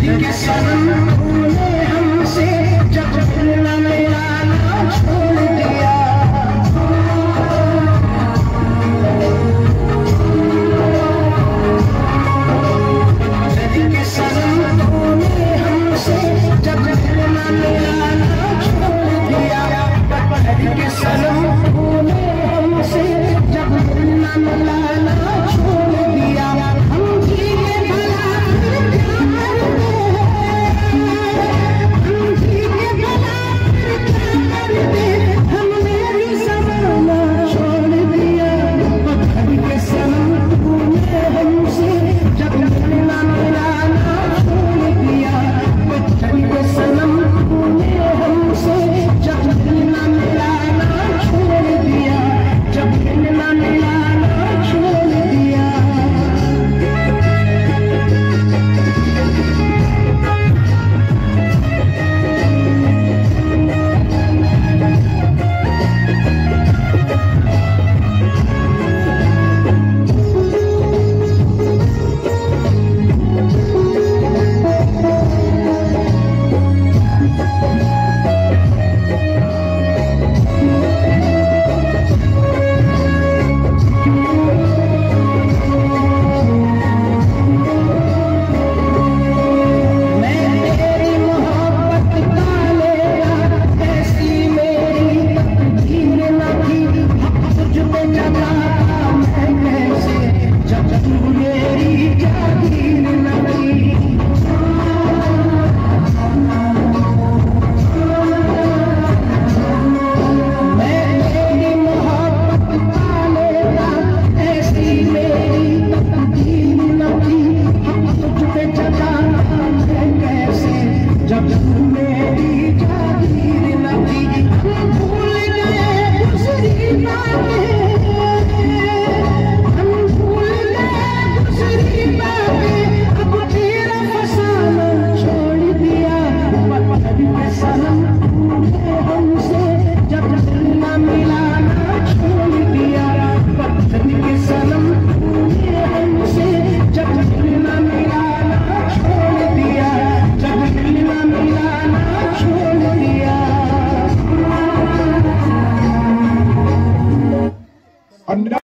think so something Thank you. मेरी जागीर लगी भूल गए दूसरी ना